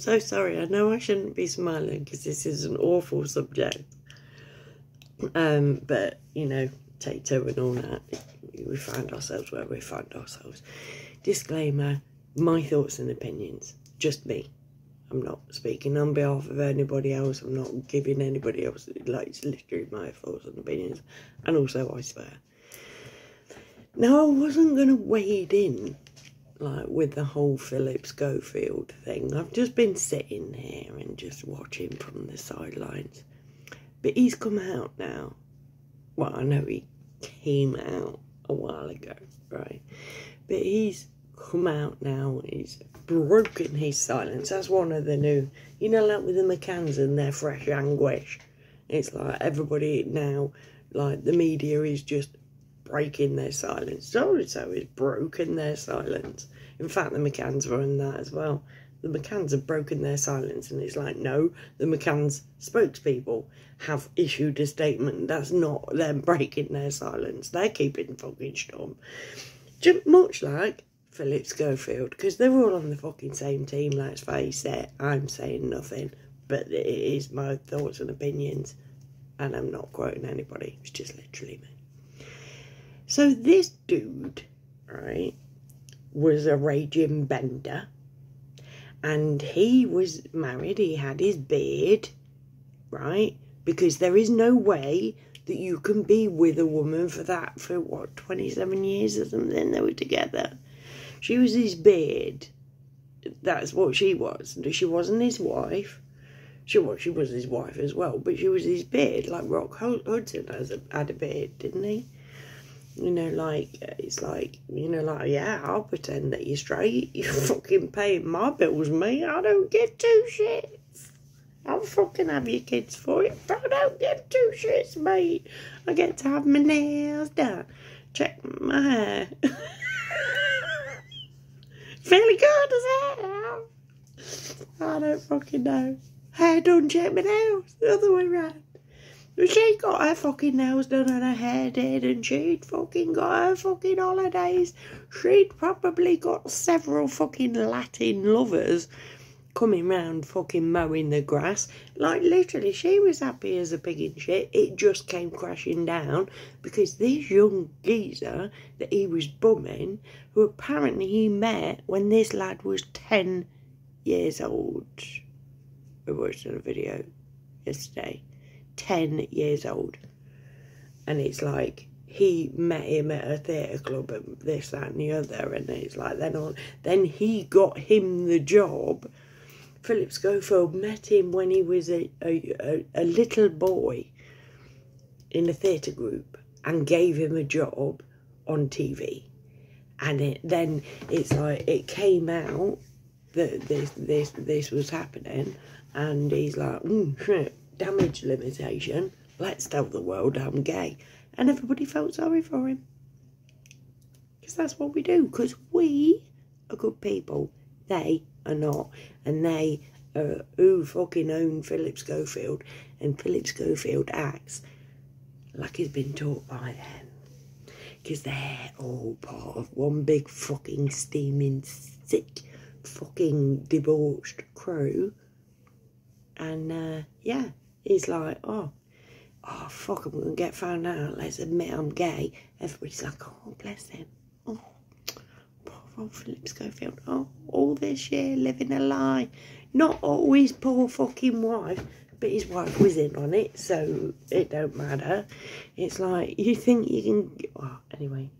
so sorry. I know I shouldn't be smiling because this is an awful subject. Um, but you know, take two and all that. We find ourselves where we find ourselves. Disclaimer: my thoughts and opinions, just me. I'm not speaking on behalf of anybody else. I'm not giving anybody else like it's literally my thoughts and opinions, and also I swear. Now I wasn't gonna wade in like with the whole Phillip Schofield thing. I've just been sitting here and just watching from the sidelines. But he's come out now. Well, I know he came out a while ago, right? But he's come out now. He's broken his silence. That's one of the new, you know, like with the McCanns and their fresh anguish. It's like everybody now, like the media is just breaking their silence. So so is broken their silence. In fact, the McCanns were in that as well. The McCanns have broken their silence, and it's like, no, the McCanns spokespeople have issued a statement. That's not them breaking their silence. They're keeping fucking storm. Much like Philip Schofield, because they're all on the fucking same team, let's face it. I'm saying nothing, but it is my thoughts and opinions, and I'm not quoting anybody. It's just literally me. So this dude, right, was a raging bender. And he was married, he had his beard, right? Because there is no way that you can be with a woman for that, for what, 27 years or something? They were together. She was his beard. That's what she was. She wasn't his wife. She was, she was his wife as well, but she was his beard, like Rock Hudson has a, had a beard, didn't he? You know, like, it's like, you know, like, yeah, I'll pretend that you're straight. You're fucking paying my bills, me. I don't get two shits. I'll fucking have your kids for it, but I don't get two shits, mate. I get to have my nails done. Check my hair. Fairly good as hell. I don't fucking know. Hair done, check my nails. The other way round. She got her fucking nails done and her hair did, and she'd fucking got her fucking holidays. She'd probably got several fucking Latin lovers coming round fucking mowing the grass. Like, literally, she was happy as a pig in shit. It just came crashing down because this young geezer that he was bumming, who apparently he met when this lad was 10 years old. I watched a video yesterday 10 years old. And it's like, he met him at a theatre club and this, that, and the other. And it's like, then on, then he got him the job. Philip Schofield met him when he was a, a, a, little boy in a theatre group and gave him a job on TV. And it, then it's like, it came out that this, this, this was happening. And he's like, mm, shit, damage limitation. Let's tell the world I'm gay. And everybody felt sorry for him. Because that's what we do. Because we are good people. They are not. And they are who fucking own Philip Schofield. And Philip Schofield acts like he's been taught by them. Because they're all part of one big fucking steaming sick fucking debauched crew. And uh, yeah, he's like, oh, oh, fuck, I'm going to get found out. Let's admit I'm gay. Everybody's like, oh, bless him. Oh, poor old Philip Schofield. Oh, all this year living a lie. Not always poor fucking wife, but his wife was in on it, so it don't matter. It's like, you think you can... Oh, anyway.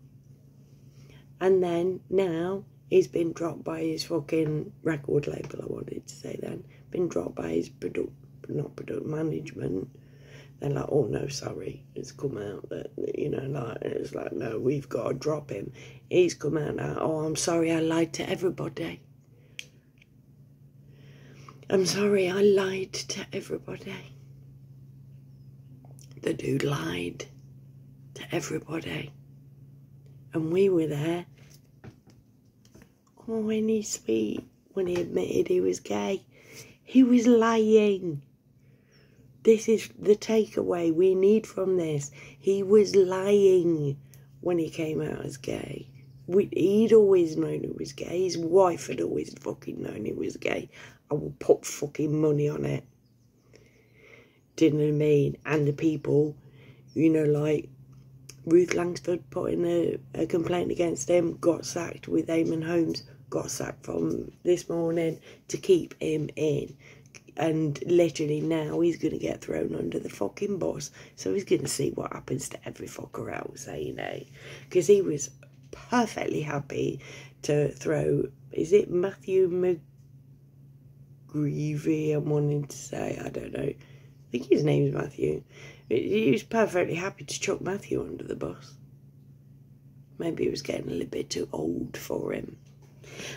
And then, now, he's been dropped by his fucking record label, I wanted to say then. Been dropped by his product not product management, they're like, oh no, sorry, it's come out that, you know, like, it's like, no, we've got to drop him. He's come out now, oh, I'm sorry, I lied to everybody. I'm sorry, I lied to everybody. The dude lied to everybody. And we were there. Oh, and sweet when he admitted he was gay. He was lying. This is the takeaway we need from this. He was lying when he came out as gay. we, he'd always known he was gay. His wife had always fucking known he was gay. I will put fucking money on it. Do you know what I mean? And the people, you know, like Ruth Langsford putting a, a complaint against him, got sacked with Eamonn Holmes, got sacked from this morning to keep him in. And literally now he's going to get thrown under the fucking bus. So he's going to see what happens to every fucker else, you know? Because he was perfectly happy to throw, is it Matthew McGreevy I'm wanting to say? I don't know. I think his name's Matthew. He was perfectly happy to chuck Matthew under the bus. Maybe he was getting a little bit too old for him.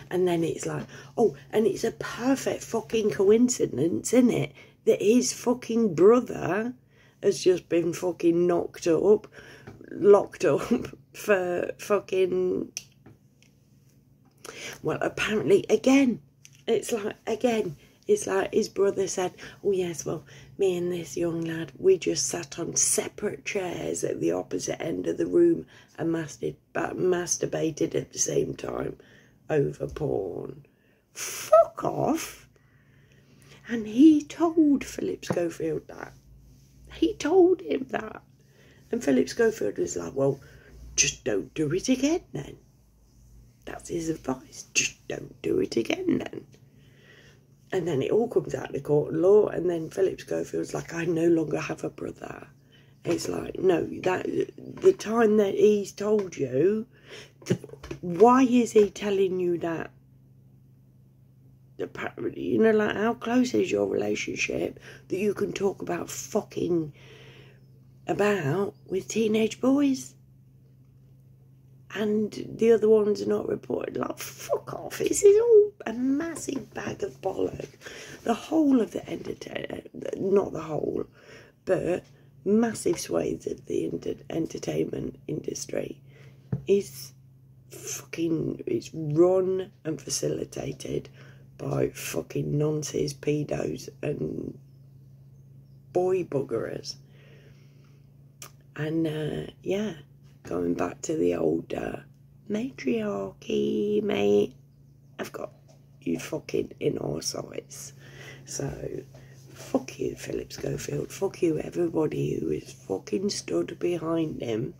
And then it's like, oh, and it's a perfect fucking coincidence, isn't it? That his fucking brother has just been fucking knocked up, locked up for fucking. Well, apparently, again, it's like, again, it's like his brother said, Oh, yes, well, me and this young lad, we just sat on separate chairs at the opposite end of the room and masturbated at the same time over porn. Fuck off! And he told Philip Schofield that. He told him that. And Philip Schofield was like, Well, just don't do it again then. That's his advice. Just don't do it again then. And then it all comes out in the court of law, and then Philip Schofield's like, I no longer have a brother. It's like, no, that the time that he's told you, why is he telling you that? You know, like, how close is your relationship that you can talk about fucking about with teenage boys? and the other ones are not reported. Like, fuck off. This is all a massive bag of bollocks. The whole of the entertainment, not the whole, but massive swathes of the entertainment industry is fucking, it's run and facilitated by fucking nonsense pedos and boy buggerers. And uh, yeah, going back to the old uh, matriarchy, mate. I've got you fucking in all sides. So, fuck you, Philip Schofield. Fuck you, everybody who is fucking stood behind him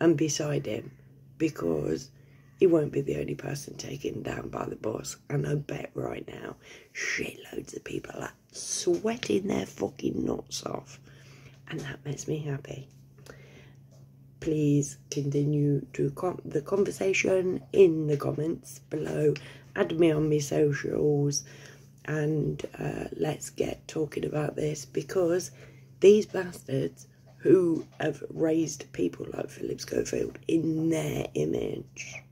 and beside him because he won't be the only person taken down by the boss. And I bet right now, shitloads of people are sweating their fucking nuts off. And that makes me happy please continue to com the conversation in the comments below add me on my socials and uh, let's get talking about this because these bastards who have raised people like Philip Schofield in their image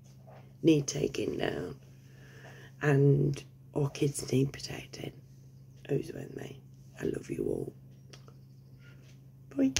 need taking down and our kids need protecting. Who's with me? I love you all. Bye.